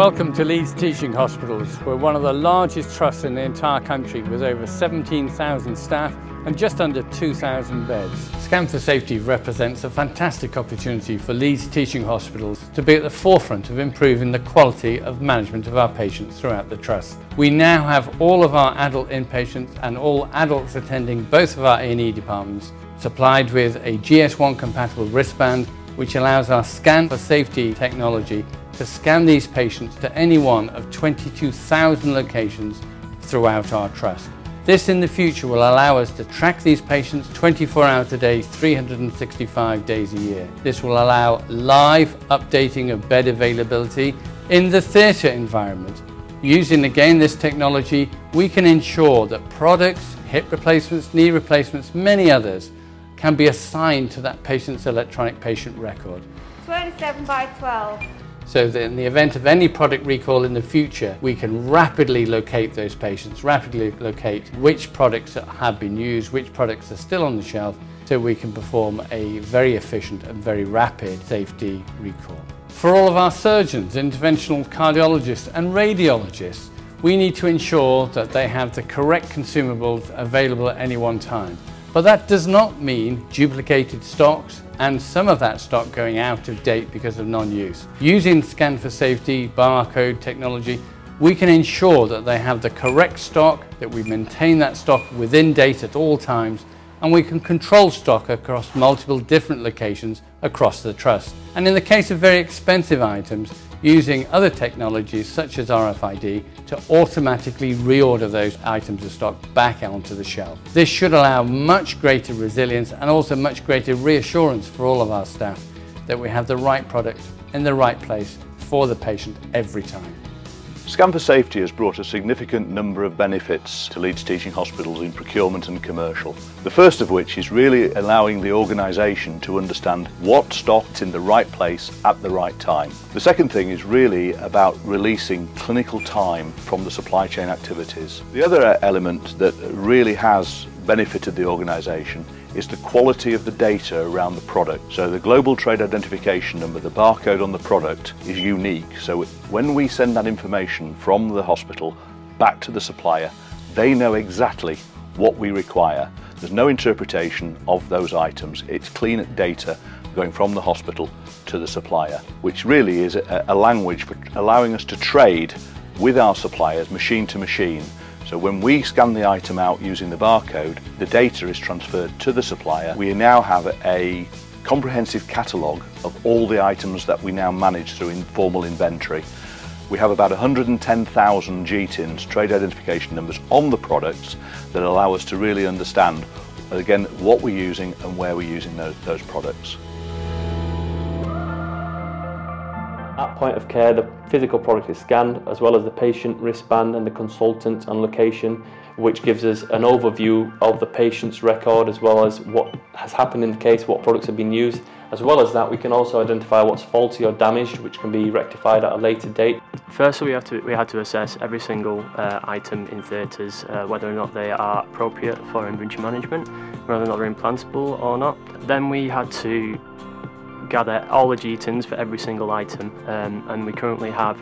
Welcome to Leeds Teaching Hospitals. We're one of the largest trusts in the entire country with over 17,000 staff and just under 2,000 beds. Scan for Safety represents a fantastic opportunity for Leeds Teaching Hospitals to be at the forefront of improving the quality of management of our patients throughout the trust. We now have all of our adult inpatients and all adults attending both of our A&E departments supplied with a GS1 compatible wristband which allows our Scan for Safety technology to scan these patients to any one of 22,000 locations throughout our trust. This in the future will allow us to track these patients 24 hours a day, 365 days a year. This will allow live updating of bed availability in the theatre environment. Using again this technology, we can ensure that products, hip replacements, knee replacements, many others can be assigned to that patient's electronic patient record. 27 by 12 so that in the event of any product recall in the future, we can rapidly locate those patients, rapidly locate which products have been used, which products are still on the shelf, so we can perform a very efficient and very rapid safety recall. For all of our surgeons, interventional cardiologists and radiologists, we need to ensure that they have the correct consumables available at any one time. But that does not mean duplicated stocks and some of that stock going out of date because of non-use. Using Scan for Safety barcode technology, we can ensure that they have the correct stock, that we maintain that stock within date at all times, and we can control stock across multiple different locations across the trust. And in the case of very expensive items, using other technologies such as RFID to automatically reorder those items of stock back onto the shelf. This should allow much greater resilience and also much greater reassurance for all of our staff that we have the right product in the right place for the patient every time. Scan for Safety has brought a significant number of benefits to Leeds Teaching Hospitals in procurement and commercial. The first of which is really allowing the organisation to understand what stock's in the right place at the right time. The second thing is really about releasing clinical time from the supply chain activities. The other element that really has benefited the organisation is the quality of the data around the product. So the global trade identification number, the barcode on the product is unique. So when we send that information from the hospital back to the supplier, they know exactly what we require. There's no interpretation of those items. It's clean data going from the hospital to the supplier, which really is a, language for allowing us to trade with our suppliers machine to machine so when we scan the item out using the barcode, the data is transferred to the supplier. We now have a comprehensive catalogue of all the items that we now manage through informal inventory. We have about 110,000 GTINs, trade identification numbers, on the products that allow us to really understand, again, what we're using and where we're using those, those products. At point of care, the physical product is scanned, as well as the patient wristband and the consultant and location, which gives us an overview of the patient's record, as well as what has happened in the case, what products have been used. As well as that, we can also identify what's faulty or damaged, which can be rectified at a later date. Firstly, we, have to, we had to assess every single uh, item in theatres, uh, whether or not they are appropriate for inventory management, whether or not they're implantable or not. Then we had to gather all the GTINs for every single item um, and we currently have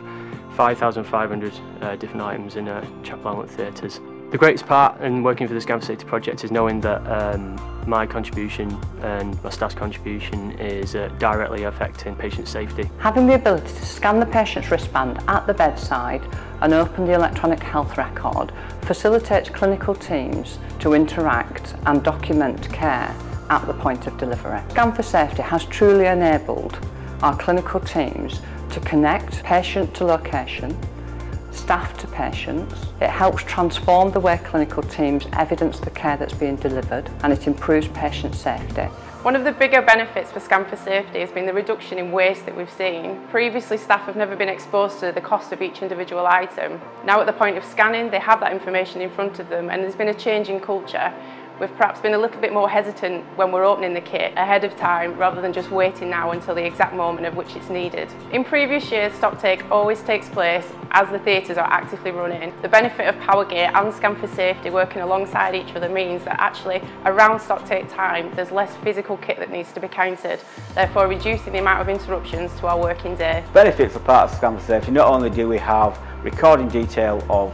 5,500 uh, different items in uh, Chapel Allerton Theatres. The greatest part in working for Scan for Safety project is knowing that um, my contribution and my staff's contribution is uh, directly affecting patient safety. Having the ability to scan the patient's wristband at the bedside and open the electronic health record facilitates clinical teams to interact and document care at the point of delivery. Scan for Safety has truly enabled our clinical teams to connect patient to location, staff to patients. It helps transform the way clinical teams evidence the care that's being delivered and it improves patient safety. One of the bigger benefits for Scan for Safety has been the reduction in waste that we've seen. Previously, staff have never been exposed to the cost of each individual item. Now at the point of scanning, they have that information in front of them and there's been a change in culture we've perhaps been a little bit more hesitant when we're opening the kit ahead of time rather than just waiting now until the exact moment of which it's needed. In previous years, stock take always takes place as the theatres are actively running. The benefit of Powergate and Scan for Safety working alongside each other means that actually around stock take time there's less physical kit that needs to be counted, therefore reducing the amount of interruptions to our working day. Benefits for part of Scan for Safety, not only do we have recording detail of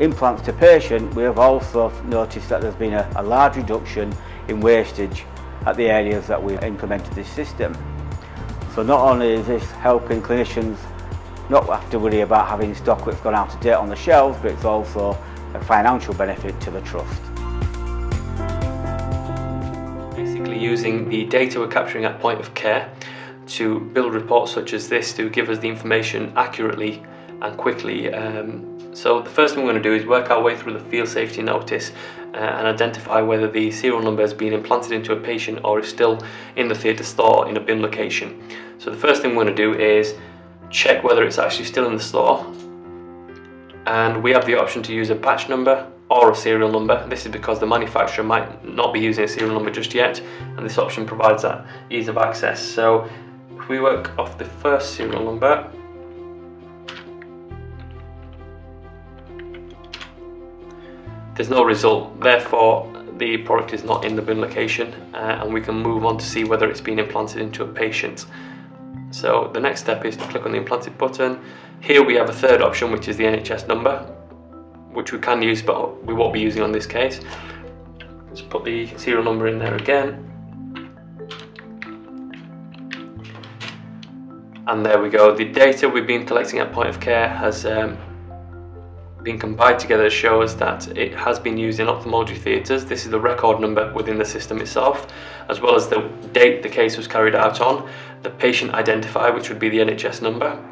implants to patient, we have also noticed that there's been a, a large reduction in wastage at the areas that we've implemented this system. So not only is this helping clinicians not have to worry about having stock that's gone out of date on the shelves, but it's also a financial benefit to the trust. Basically using the data we're capturing at point of care to build reports such as this to give us the information accurately and quickly um, so the first thing we're going to do is work our way through the field safety notice uh, and identify whether the serial number has been implanted into a patient or is still in the theatre store in a bin location. So the first thing we're going to do is check whether it's actually still in the store and we have the option to use a batch number or a serial number. This is because the manufacturer might not be using a serial number just yet and this option provides that ease of access. So if we work off the first serial number there's no result. Therefore the product is not in the bin location uh, and we can move on to see whether it's been implanted into a patient. So the next step is to click on the implanted button. Here we have a third option which is the NHS number which we can use but we won't be using on this case. Let's put the serial number in there again. And there we go. The data we've been collecting at point of care has um, been combined together shows that it has been used in ophthalmology theatres. This is the record number within the system itself, as well as the date the case was carried out on, the patient identifier, which would be the NHS number,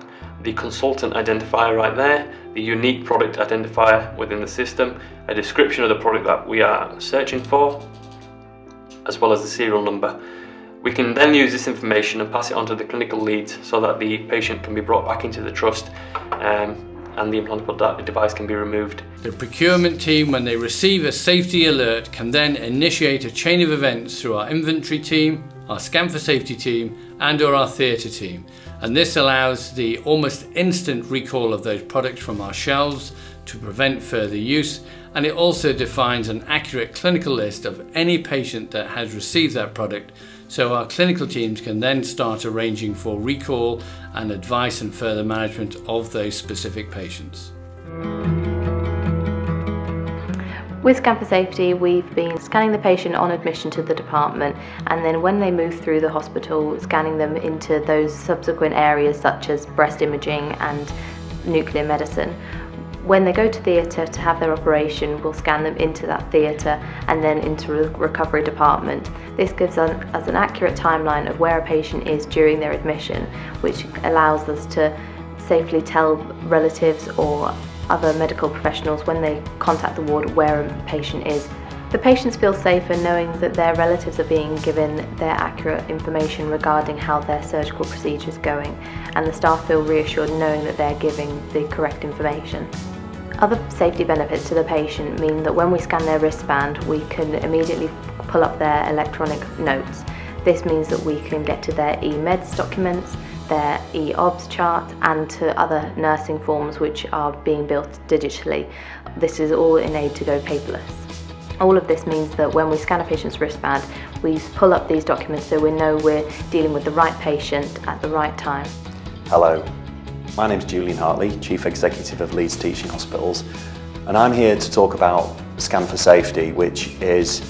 the consultant identifier right there, the unique product identifier within the system, a description of the product that we are searching for, as well as the serial number. We can then use this information and pass it on to the clinical leads so that the patient can be brought back into the trust um, and the implantable device can be removed. The procurement team, when they receive a safety alert, can then initiate a chain of events through our inventory team, our scan for safety team, and or our theatre team. And this allows the almost instant recall of those products from our shelves to prevent further use and it also defines an accurate clinical list of any patient that has received that product so our clinical teams can then start arranging for recall and advice and further management of those specific patients. With Scan for Safety, we've been scanning the patient on admission to the department and then when they move through the hospital, scanning them into those subsequent areas such as breast imaging and nuclear medicine. When they go to theatre to have their operation, we'll scan them into that theatre and then into the recovery department. This gives us an accurate timeline of where a patient is during their admission, which allows us to safely tell relatives or other medical professionals when they contact the ward where a patient is. The patients feel safer knowing that their relatives are being given their accurate information regarding how their surgical procedure is going and the staff feel reassured knowing that they're giving the correct information. Other safety benefits to the patient mean that when we scan their wristband, we can immediately pull up their electronic notes. This means that we can get to their e-meds documents, their e-obs chart and to other nursing forms which are being built digitally. This is all in aid to go paperless. All of this means that when we scan a patient's wristband, we pull up these documents so we know we're dealing with the right patient at the right time. Hello, my name is Julian Hartley, Chief Executive of Leeds Teaching Hospitals, and I'm here to talk about Scan for Safety, which is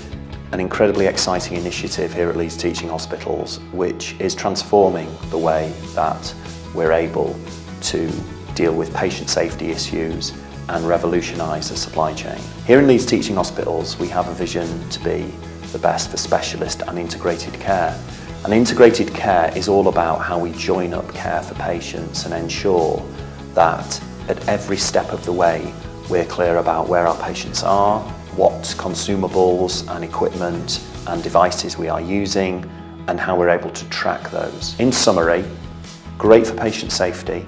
an incredibly exciting initiative here at Leeds Teaching Hospitals, which is transforming the way that we're able to deal with patient safety issues and revolutionise the supply chain. Here in Leeds Teaching Hospitals, we have a vision to be the best for specialist and integrated care. And integrated care is all about how we join up care for patients and ensure that at every step of the way we're clear about where our patients are, what consumables and equipment and devices we are using and how we're able to track those. In summary, great for patient safety,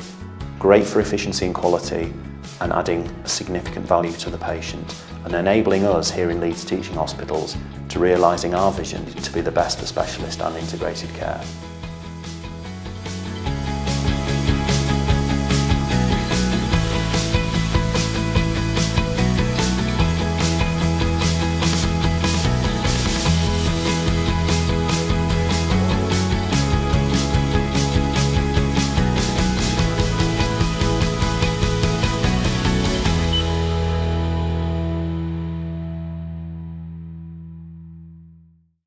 great for efficiency and quality and adding significant value to the patient and enabling us here in Leeds Teaching Hospitals to realising our vision to be the best for specialist and integrated care.